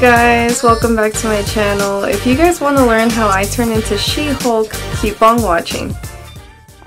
Guys, welcome back to my channel. If you guys want to learn how I turn into She-Hulk, keep on watching.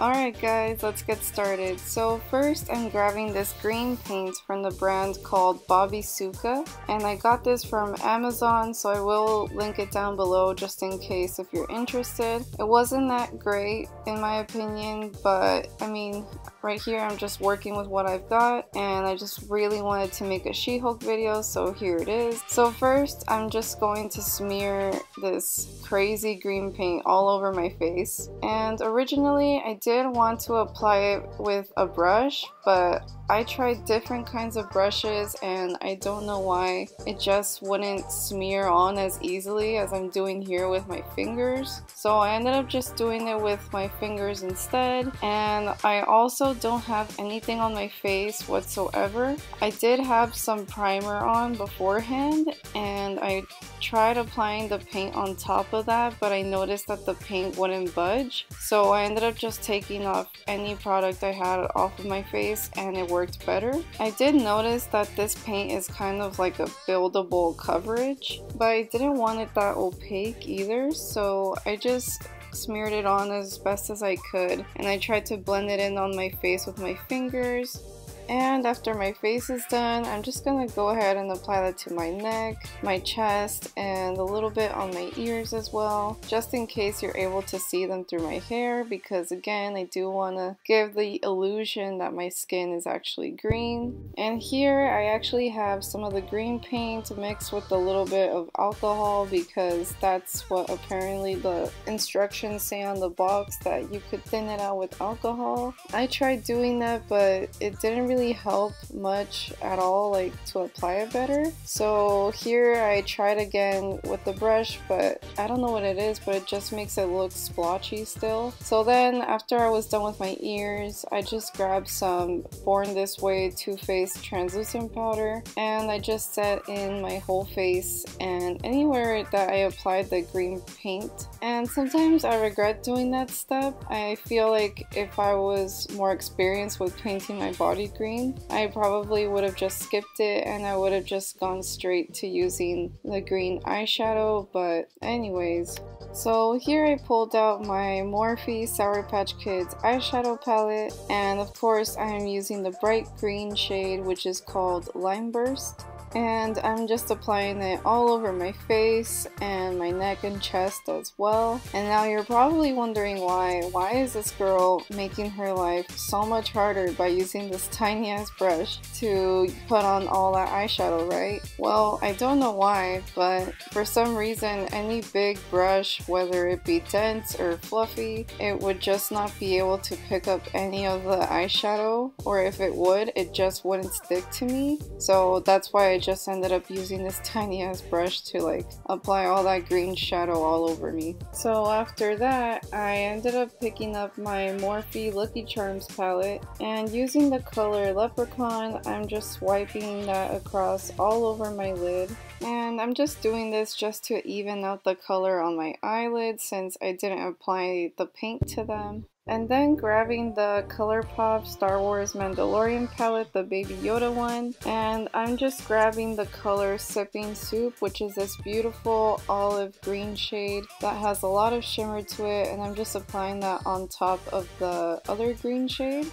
Alright guys, let's get started. So first I'm grabbing this green paint from the brand called Bobisuka and I got this from Amazon so I will link it down below just in case if you're interested. It wasn't that great in my opinion but I mean right here I'm just working with what I've got and I just really wanted to make a She-Hulk video so here it is. So first I'm just going to smear this crazy green paint all over my face and originally I did did want to apply it with a brush, but I tried different kinds of brushes and I don't know why it just wouldn't smear on as easily as I'm doing here with my fingers. So I ended up just doing it with my fingers instead and I also don't have anything on my face whatsoever. I did have some primer on beforehand and I tried applying the paint on top of that but I noticed that the paint wouldn't budge. So I ended up just taking off any product I had off of my face and it worked better. I did notice that this paint is kind of like a buildable coverage, but I didn't want it that opaque either, so I just smeared it on as best as I could and I tried to blend it in on my face with my fingers and after my face is done, I'm just gonna go ahead and apply that to my neck, my chest, and a little bit on my ears as well, just in case you're able to see them through my hair because again, I do wanna give the illusion that my skin is actually green. And here I actually have some of the green paint mixed with a little bit of alcohol because that's what apparently the instructions say on the box that you could thin it out with alcohol. I tried doing that but it didn't really help much at all like to apply it better. So here I tried again with the brush but I don't know what it is but it just makes it look splotchy still. So then after I was done with my ears I just grabbed some Born This Way Too Faced translucent powder and I just set in my whole face and anywhere that I applied the green paint and sometimes I regret doing that step. I feel like if I was more experienced with painting my body green. I probably would have just skipped it and I would have just gone straight to using the green eyeshadow, but anyways. So here I pulled out my Morphe Sour Patch Kids eyeshadow palette and of course I am using the bright green shade which is called Lime Burst and I'm just applying it all over my face and my neck and chest as well. And now you're probably wondering why. Why is this girl making her life so much harder by using this tiny ass brush to put on all that eyeshadow, right? Well, I don't know why, but for some reason any big brush, whether it be dense or fluffy, it would just not be able to pick up any of the eyeshadow or if it would, it just wouldn't stick to me. So that's why I just ended up using this tiny ass brush to like apply all that green shadow all over me. So after that, I ended up picking up my Morphe Lucky Charms palette and using the color Leprechaun, I'm just swiping that across all over my lid. And I'm just doing this just to even out the color on my eyelids since I didn't apply the paint to them. And then grabbing the ColourPop Star Wars Mandalorian palette, the Baby Yoda one. And I'm just grabbing the color Sipping Soup, which is this beautiful olive green shade that has a lot of shimmer to it. And I'm just applying that on top of the other green shade.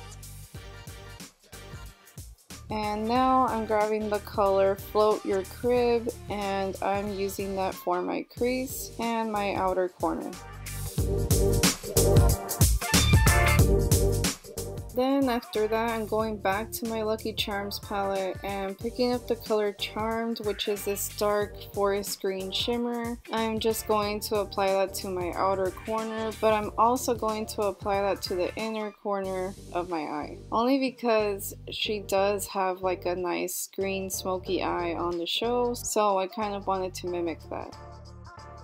And now I'm grabbing the color Float Your Crib and I'm using that for my crease and my outer corner. Then after that, I'm going back to my Lucky Charms palette and picking up the color Charmed, which is this dark forest green shimmer. I'm just going to apply that to my outer corner, but I'm also going to apply that to the inner corner of my eye. Only because she does have like a nice green smoky eye on the show, so I kind of wanted to mimic that.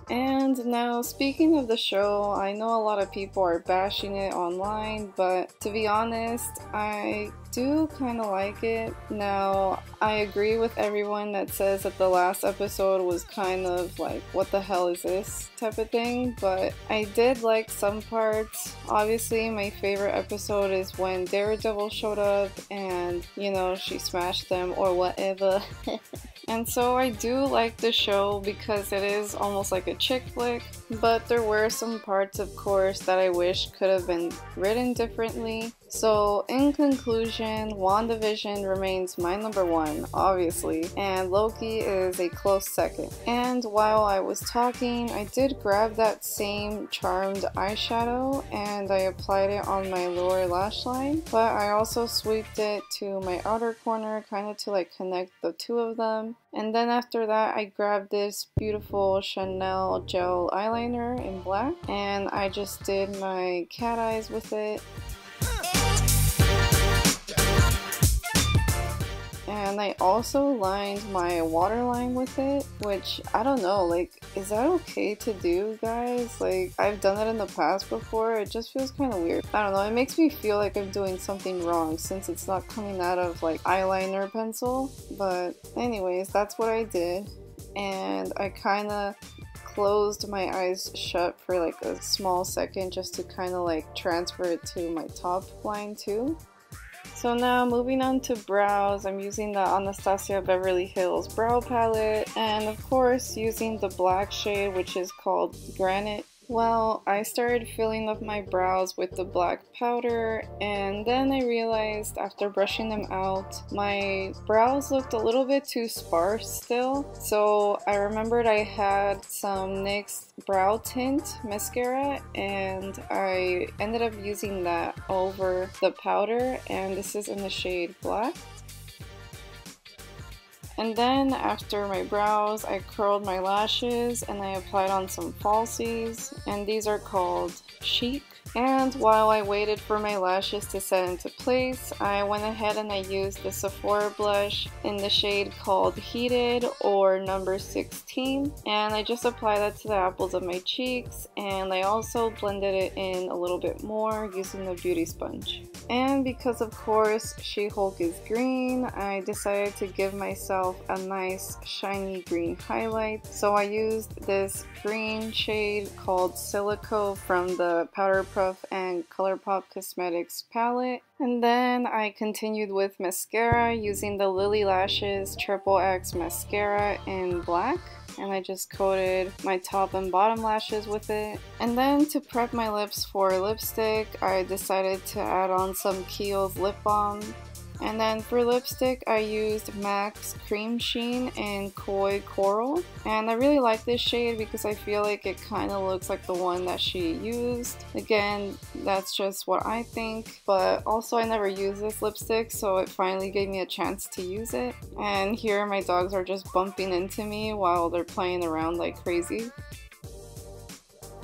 And now, speaking of the show, I know a lot of people are bashing it online, but to be honest, I do kind of like it. Now, I agree with everyone that says that the last episode was kind of like, what the hell is this type of thing, but I did like some parts. Obviously, my favorite episode is when Daredevil showed up and, you know, she smashed them or whatever. And so I do like the show because it is almost like a chick flick, but there were some parts, of course, that I wish could have been written differently. So, in conclusion, WandaVision remains my number one, obviously, and Loki is a close second. And while I was talking, I did grab that same charmed eyeshadow and I applied it on my lower lash line, but I also sweeped it to my outer corner, kind of to like connect the two of them. And then after that, I grabbed this beautiful Chanel gel eyeliner in black and I just did my cat eyes with it. And I also lined my waterline with it, which I don't know, like, is that okay to do, guys? Like, I've done it in the past before, it just feels kind of weird. I don't know, it makes me feel like I'm doing something wrong since it's not coming out of, like, eyeliner pencil. But anyways, that's what I did. And I kind of closed my eyes shut for like a small second just to kind of like transfer it to my top line too. So now moving on to brows, I'm using the Anastasia Beverly Hills brow palette and of course using the black shade which is called Granite well, I started filling up my brows with the black powder and then I realized after brushing them out, my brows looked a little bit too sparse still. So I remembered I had some NYX Brow Tint mascara and I ended up using that over the powder and this is in the shade black. And then after my brows, I curled my lashes and I applied on some falsies. And these are called Chic. And while I waited for my lashes to set into place, I went ahead and I used the Sephora blush in the shade called Heated or number 16. And I just applied that to the apples of my cheeks and I also blended it in a little bit more using the beauty sponge. And because of course She-Hulk is green, I decided to give myself a nice shiny green highlight. So I used this green shade called Silico from the Power Puff and ColourPop Cosmetics palette. And then I continued with mascara using the Lilly Lashes Triple X Mascara in black and I just coated my top and bottom lashes with it. And then to prep my lips for lipstick, I decided to add on some Kiehl's lip balm and then for lipstick, I used MAC's Cremesheen in Koi Coral. And I really like this shade because I feel like it kind of looks like the one that she used. Again, that's just what I think. But also I never used this lipstick, so it finally gave me a chance to use it. And here my dogs are just bumping into me while they're playing around like crazy.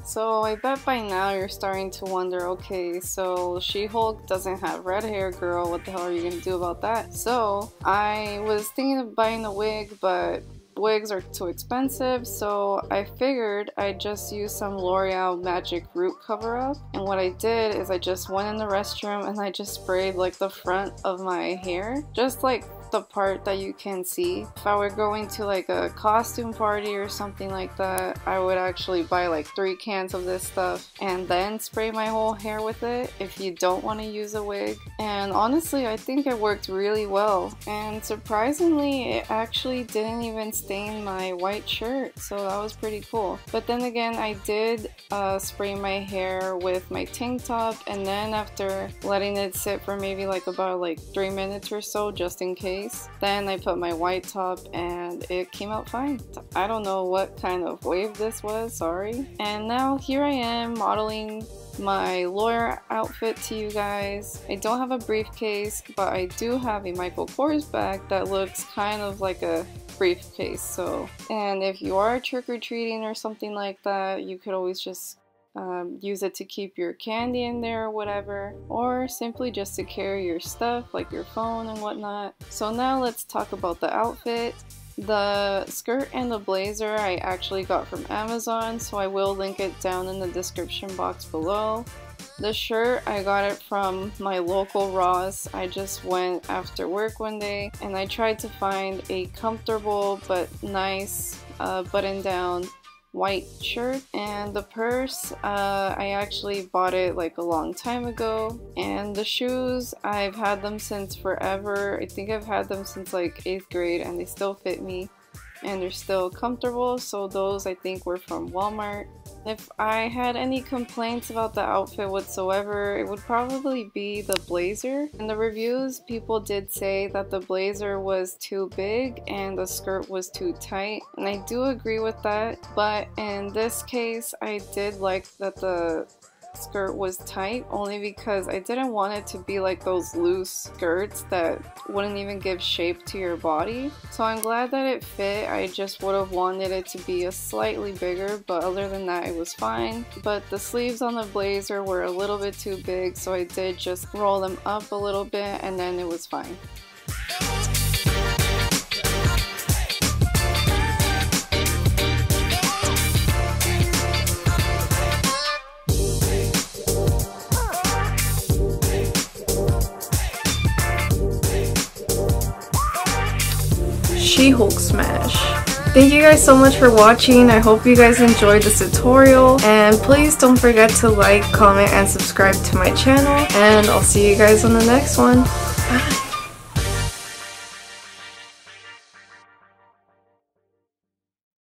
So I bet by now you're starting to wonder, okay, so She-Hulk doesn't have red hair, girl, what the hell are you gonna do about that? So I was thinking of buying a wig, but wigs are too expensive, so I figured I'd just use some L'Oreal Magic Root Cover Up. And what I did is I just went in the restroom and I just sprayed like the front of my hair, just like the part that you can see. If I were going to like a costume party or something like that, I would actually buy like three cans of this stuff and then spray my whole hair with it if you don't want to use a wig. And honestly, I think it worked really well. And surprisingly, it actually didn't even stain my white shirt, so that was pretty cool. But then again, I did uh, spray my hair with my tank top and then after letting it sit for maybe like about like three minutes or so just in case then I put my white top and it came out fine. I don't know what kind of wave this was, sorry. And now here I am modeling my lawyer outfit to you guys. I don't have a briefcase, but I do have a Michael Kors bag that looks kind of like a briefcase. So, and if you are trick-or-treating or something like that, you could always just um, use it to keep your candy in there or whatever, or simply just to carry your stuff like your phone and whatnot. So now let's talk about the outfit. The skirt and the blazer I actually got from Amazon, so I will link it down in the description box below. The shirt, I got it from my local Ross. I just went after work one day and I tried to find a comfortable but nice uh, button down white shirt and the purse. Uh, I actually bought it like a long time ago. And the shoes I've had them since forever. I think I've had them since like 8th grade and they still fit me and they're still comfortable. So those I think were from Walmart if I had any complaints about the outfit whatsoever, it would probably be the blazer. In the reviews, people did say that the blazer was too big and the skirt was too tight, and I do agree with that, but in this case, I did like that the skirt was tight only because I didn't want it to be like those loose skirts that wouldn't even give shape to your body. So I'm glad that it fit. I just would have wanted it to be a slightly bigger, but other than that it was fine. But the sleeves on the blazer were a little bit too big, so I did just roll them up a little bit and then it was fine. She-Hulk Smash. Thank you guys so much for watching. I hope you guys enjoyed this tutorial. And please don't forget to like, comment, and subscribe to my channel. And I'll see you guys on the next one. Bye.